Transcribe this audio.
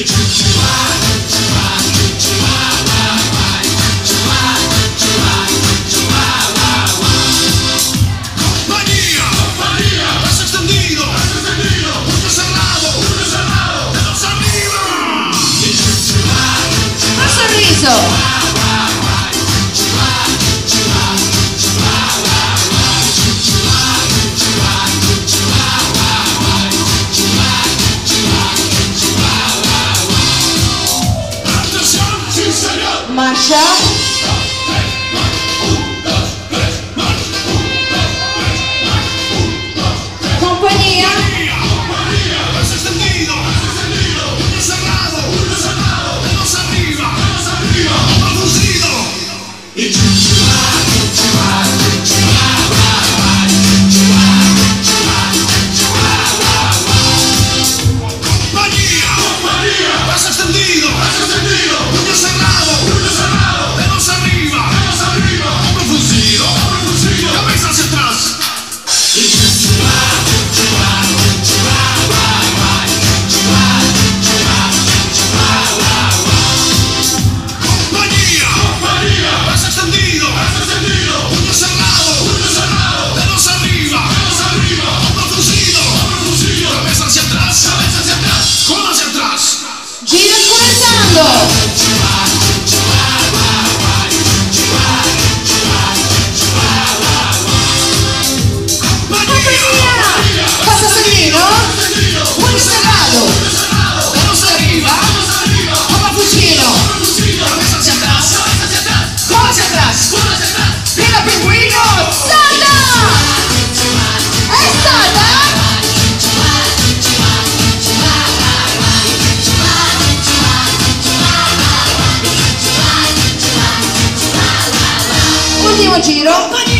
It's Masha. Um Giro.